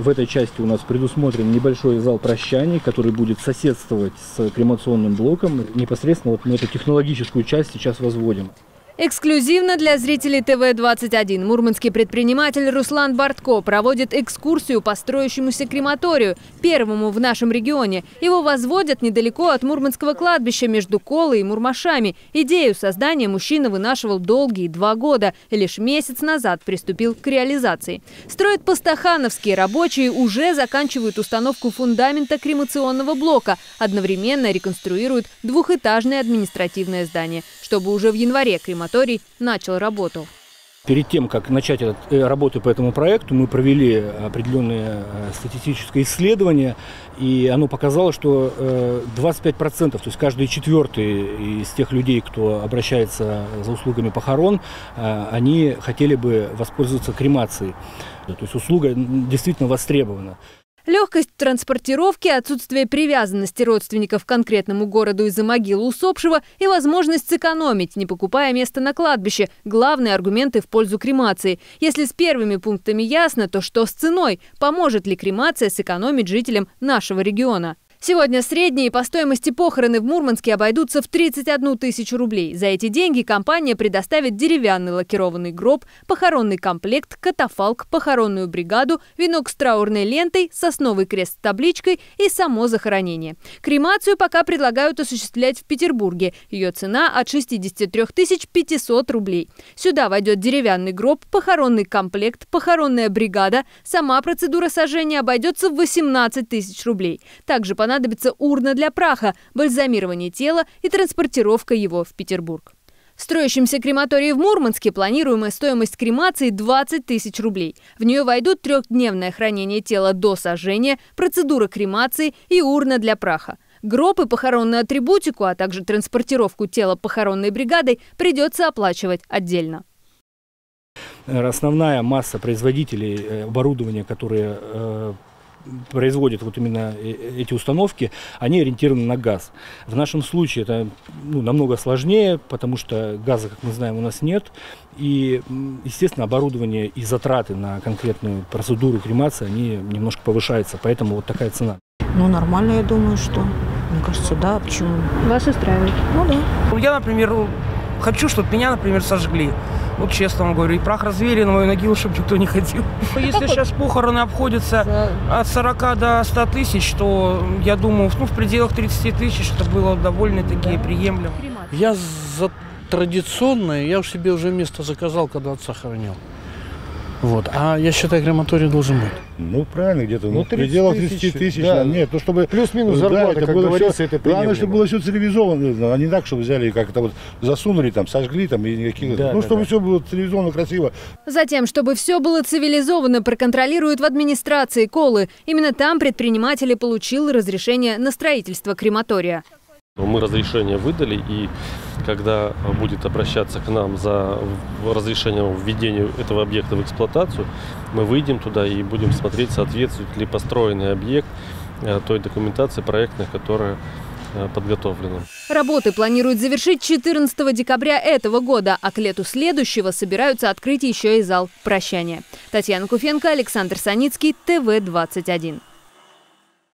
В этой части у нас предусмотрен небольшой зал прощаний, который будет соседствовать с кремационным блоком. Непосредственно вот мы эту технологическую часть сейчас возводим. Эксклюзивно для зрителей ТВ-21 мурманский предприниматель Руслан Бортко проводит экскурсию по строящемуся крематорию, первому в нашем регионе. Его возводят недалеко от Мурманского кладбища между Колой и Мурмашами. Идею создания мужчина вынашивал долгие два года и лишь месяц назад приступил к реализации. Строят по-стахановски, рабочие уже заканчивают установку фундамента кремационного блока, одновременно реконструируют двухэтажное административное здание, чтобы уже в январе крематорий крематорий начал работу. Перед тем, как начать э, работу по этому проекту, мы провели определенное э, статистическое исследование, и оно показало, что 25%, то есть каждый четвертый из тех людей, кто обращается за услугами похорон, э, они хотели бы воспользоваться кремацией. То есть услуга действительно востребована. Легкость транспортировки, отсутствие привязанности родственников к конкретному городу из-за могилы усопшего и возможность сэкономить, не покупая место на кладбище – главные аргументы в пользу кремации. Если с первыми пунктами ясно, то что с ценой? Поможет ли кремация сэкономить жителям нашего региона? Сегодня средние по стоимости похороны в Мурманске обойдутся в 31 тысячу рублей. За эти деньги компания предоставит деревянный лакированный гроб, похоронный комплект, катафалк, похоронную бригаду, венок с траурной лентой, сосновый крест с табличкой и само захоронение. Кремацию пока предлагают осуществлять в Петербурге. Ее цена от 63 500 рублей. Сюда войдет деревянный гроб, похоронный комплект, похоронная бригада. Сама процедура сожжения обойдется в 18 тысяч рублей. Также по понадобится урна для праха, бальзамирование тела и транспортировка его в Петербург. В строящемся крематории в Мурманске планируемая стоимость кремации 20 тысяч рублей. В нее войдут трехдневное хранение тела до сожжения, процедура кремации и урна для праха. Гроб и похоронную атрибутику, а также транспортировку тела похоронной бригадой придется оплачивать отдельно. Основная масса производителей э, оборудования, которые э, производят вот именно э, эти установки, они ориентированы на газ. В нашем случае это ну, намного сложнее, потому что газа, как мы знаем, у нас нет. И, естественно, оборудование и затраты на конкретную процедуру кремации, они немножко повышаются. Поэтому вот такая цена. Ну, нормально, я думаю, что. Мне кажется, да, почему? Вас устраивает? Ну, да. Я, например, хочу, чтобы меня, например, сожгли. Вот честно вам говорю, и прах развели на мою могилу, чтобы никто не ходил. Если сейчас похороны обходятся от 40 до 100 тысяч, то я думаю, ну, в пределах 30 тысяч это было довольно-таки приемлемо. Я за традиционное, я у себе уже место заказал, когда отца хоронил. Вот. А я считаю, крематорий должен быть. Ну, правильно, где-то ну, в пределах 30 тысяч. Да. Нет, ну, чтобы... Плюс-минус зарплата, да, как говорится, все, это приемлемо. Главное, чтобы было все цивилизованно, а не так, чтобы взяли как это вот засунули, там, сожгли, там, и никаких... Да, ну, да, чтобы да. все было цивилизованно, красиво. Затем, чтобы все было цивилизованно, проконтролируют в администрации Колы. Именно там предприниматели получил разрешение на строительство крематория. Мы разрешение выдали, и когда будет обращаться к нам за разрешением введения этого объекта в эксплуатацию, мы выйдем туда и будем смотреть, соответствует ли построенный объект э, той документации проектной, которая э, подготовлена. Работы планируют завершить 14 декабря этого года, а к лету следующего собираются открыть еще и зал прощания. Татьяна Куфенко, Александр Саницкий, ТВ-21.